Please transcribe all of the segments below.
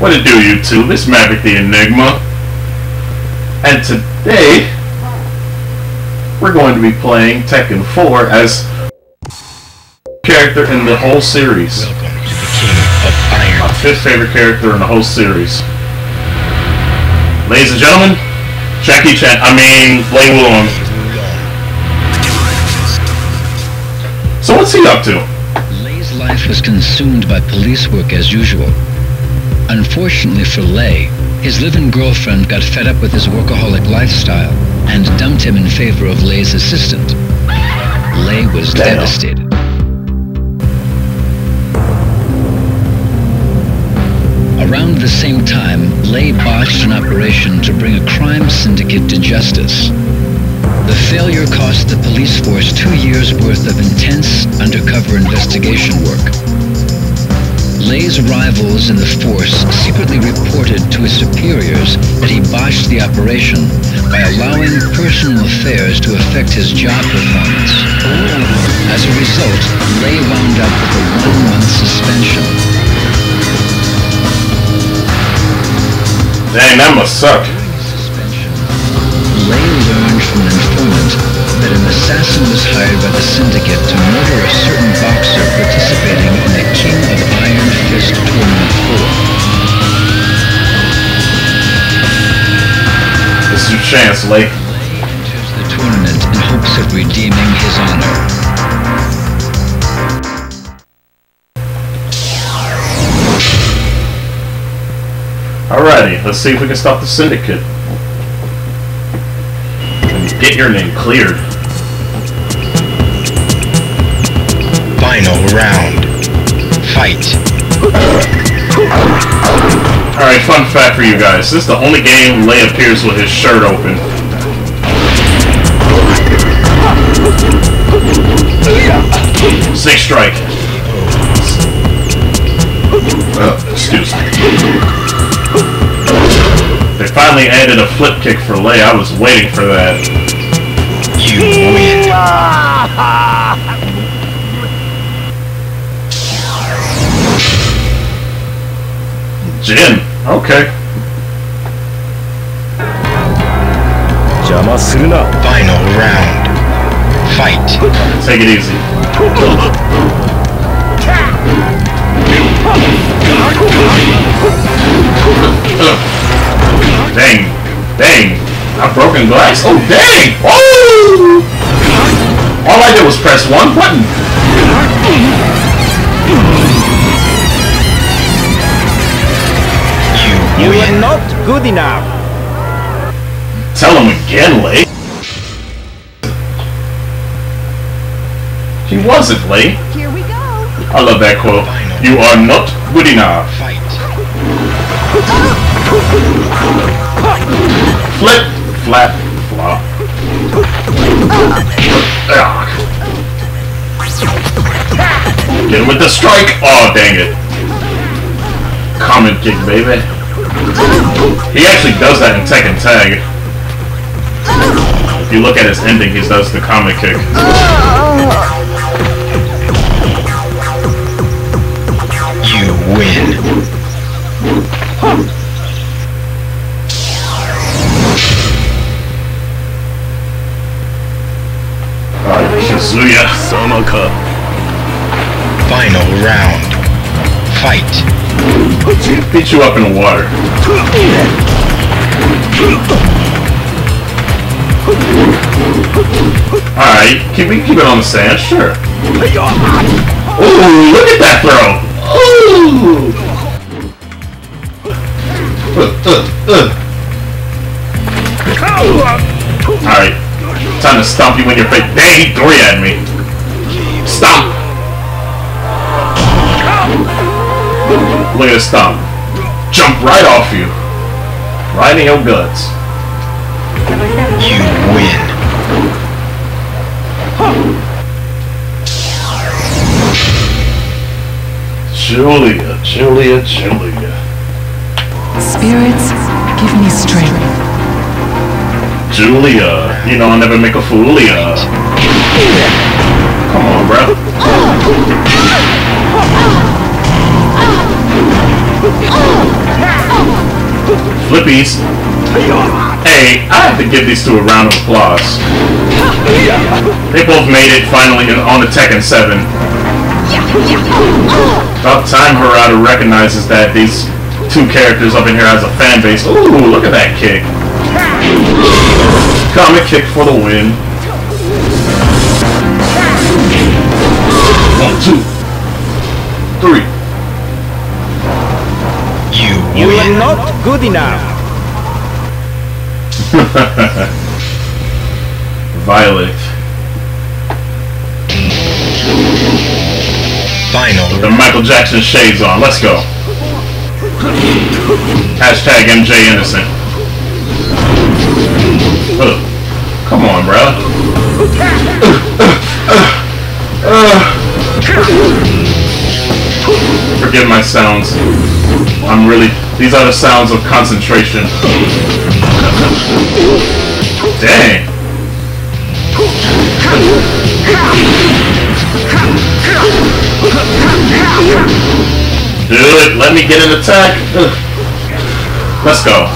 What it do, YouTube? It's Maverick the Enigma. And today, we're going to be playing Tekken 4 as character in the whole series. The. My fifth favorite character in the whole series. Ladies and gentlemen, Jackie Chan, I mean, Lei Wulong. So what's he up to? Lei's life was consumed by police work as usual. Unfortunately for Lei, his live-in girlfriend got fed up with his workaholic lifestyle and dumped him in favor of Lei's assistant. Lei was Damn. devastated. Around the same time, Lei botched an operation to bring a crime syndicate to justice. The failure cost the police force two years' worth of intense undercover investigation work. Lei's rivals in the force secretly reported to his superiors that he botched the operation by allowing personal affairs to affect his job performance. As a result, Lei wound up with a one-month suspension. Dang, that must suck. During his suspension, Lei learned from an informant that an assassin was hired by the syndicate to murder a certain boxer participating in the chance, Lake. Enters the tournament in hopes of redeeming his honor. Alrighty, let's see if we can stop the syndicate. And get your name cleared. Final round. Fight. Alright, fun fact for you guys. This is the only game Lei appears with his shirt open. Six strike. Uh, excuse me. They finally added a flip kick for Lei. I was waiting for that. You win. Jin. Okay. 邪魔するな Final round. Fight. Take it easy. Ugh. Dang. Dang. A broken glass? Oh, dang! Oh! All I did was press one button. You You win. are not good enough Tell him again, Lei. He wasn't, Lei. Here we go. I love that quote. You are not good enough. Fight. Flip, flap, flop. Ugh. Get him with the strike! Oh, dang it. Comic kick, baby. He actually does that in Tekken Tag. If you look at his ending, he does the comic kick. You win. Alright, Shizuya. 様か Final round. Fight. Beat you up in the water. Alright, can we keep it on the sand? Sure. Ooh, look at that throw! Ooh! Uh, uh, uh. Alright, time to stomp you in your face. Dang, three at me. Stomp! Look at this stomp. Um, jump right off you. Right in your guts. You win. Julia, Julia, Julia. Spirits, give me strength. Julia, you know I'll never make a fool of you. Come on, bro. Flippies. Hey, I have to give these two a round of applause. They both made it finally on the Tekken 7. About time Harada recognizes that these two characters up in here has a fan base. Ooh, look at that kick. Comic kick for the win. One, two, three. Good enough. Violet. Final. The Michael Jackson shades on. Let's go. Hashtag MJ Innocent. Ugh. Come on, bro. Forgive my sounds. I'm really. These are the sounds of concentration. Dang. Do it. Let me get an attack. Let's go.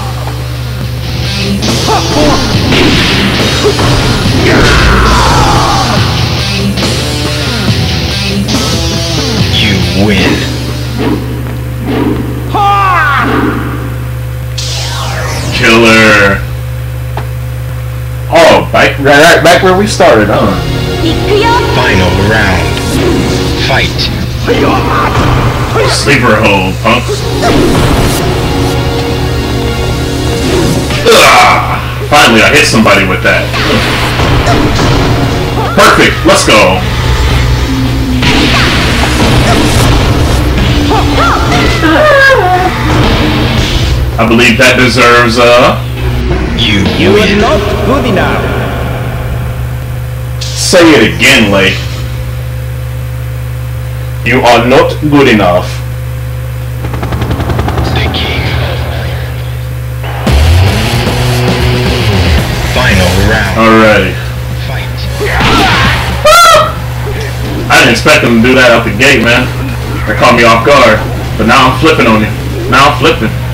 You win. Killer. Oh, back right, right back where we started, huh? Final round. Fight. Sleeper hold, punk. Ugh. Finally, I hit somebody with that. Perfect. Let's go. I believe that deserves a... You You are not good enough. say it again, Lake. You are not good enough. Final round. Alrighty. Fight. I didn't expect them to do that out the gate, man. That caught me off guard. But now I'm flipping on you. Now I'm flipping.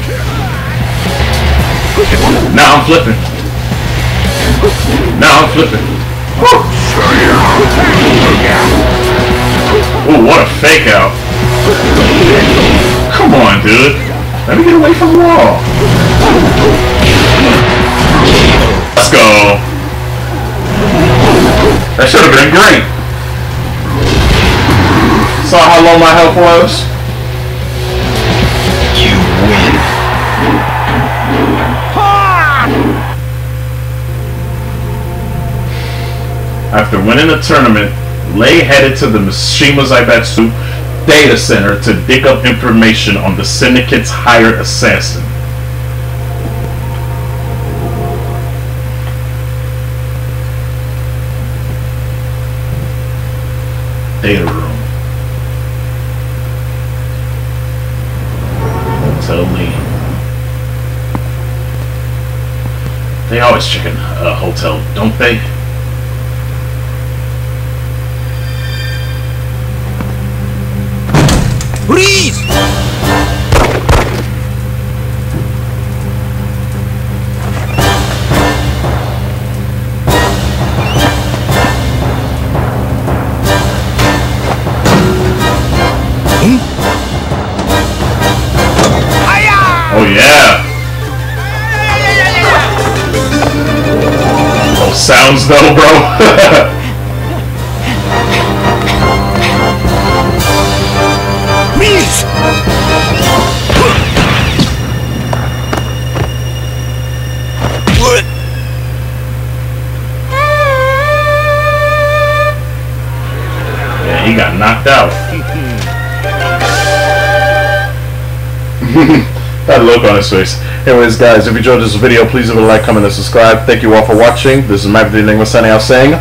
Now I'm flipping. Now I'm flipping. Ooh, what a fake out. Come on, dude. Let me get away from the wall. Let's go. That should have been great. Saw how low my health was? After winning the tournament, Lei headed to the Mishima Zaibatsu data center to dig up information on the Syndicate's hired assassin. Data room. Hotel Lee. They always check in a uh, hotel, don't they? Please! Hmm? Oh yeah. Oh sounds though, bro. he got knocked out. that look on his face. Anyways, guys, if you enjoyed this video, please leave a like, comment, and subscribe. Thank you all for watching. This is the Enigma signing out saying.